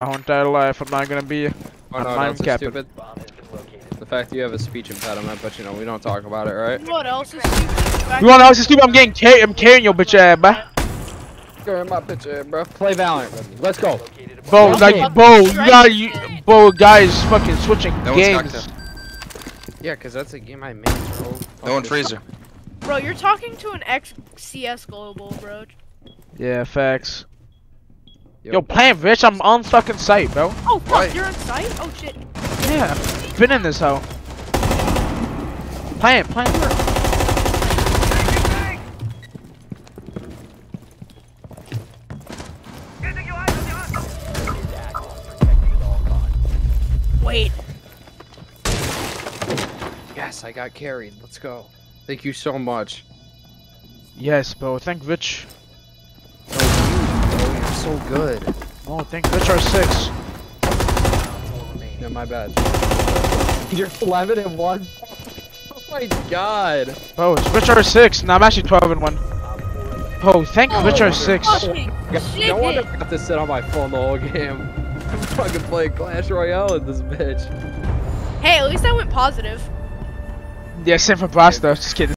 my entire life. I'm not gonna be. Oh I'm no, mind that's stupid. The fact that you have a speech impediment, but you know we don't talk about it, right? You what else is stupid? Fact You want else is stupid? I'm getting car I'm carrying your bitch ass, bruh. Go in my picture, bro. Play Valorant with me. Let's go. Bro, Okay. like, bro, you got you, bro, guys, fucking switching No games. knocked Yeah, cause that's a game I made, bro. No one freezer. Bro, you're talking to an ex CS global, bro. Yeah, facts. Yo. Yo, plant rich. I'm on fucking site, bro. Oh fuck, Why? you're on site? Oh shit. Yeah, been in this hoe. Plant, plant. Wait. Yes, I got carried. Let's go. Thank you so much. Yes, bro. Thank Rich. Oh, so good. Oh, thank Rich R6. Yeah, my bad. You're 11 and 1. Oh my god. Bro, it's Rich R6. Nah, I'm actually 12 and 1. Bro, thank Oh, Rich R6. Fucking No wonder shit. I got to sit on my phone the whole game. I'm fucking playing Clash Royale with this bitch. Hey, at least I went positive. Yeah, same for Blaster. Just kidding.